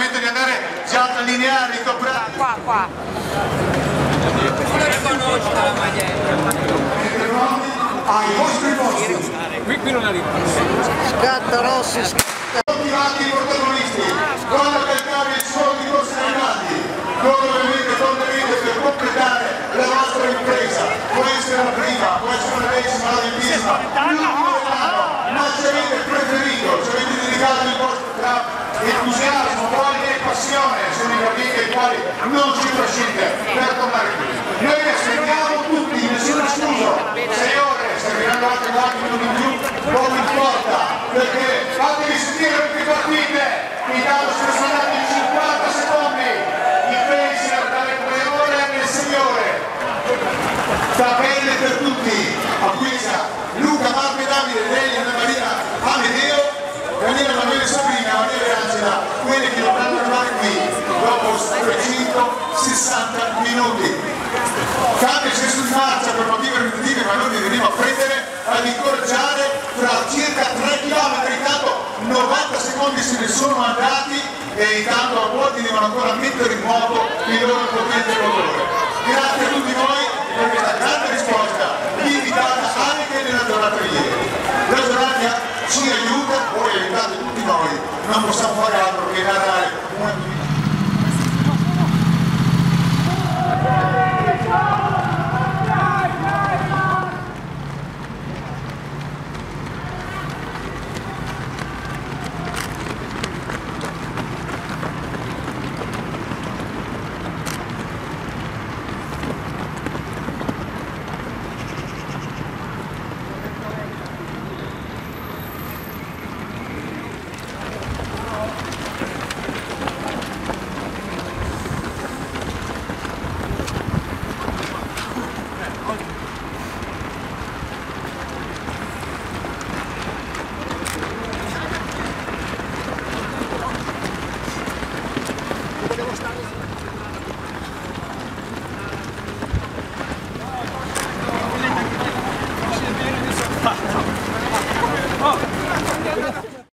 momento di andare già a allineare i comprati. Qua, qua. Ai vostri posti. Qui, qui non arriva. Scatta Rossi, Motivati quali non ci prescinde per tornare qui. Noi vi aspettiamo tutti, nessuno escluso, sei ore, serviranno anche qualche minuto in più, poco importa, perché fatevi sentire tutti partite, i dato sono stati 50 secondi, i pensier dalle 3 ore nel Signore, tabelle per tutti, a Luca, Marco minuti. Cambia il senso di marcia per motivi ripetitivi, ma noi vi veniamo a prendere, ad incoraggiare tra circa 3 km, intanto 90 secondi se ne sono andati e intanto a vuoti devono ancora mettere in moto il loro potente motore. Grazie a tutti voi per questa grande risposta, invitata anche nella giornata di ieri. La giornata ci aiuta, voi aiutate tutti noi, non possiamo fare altro che narrare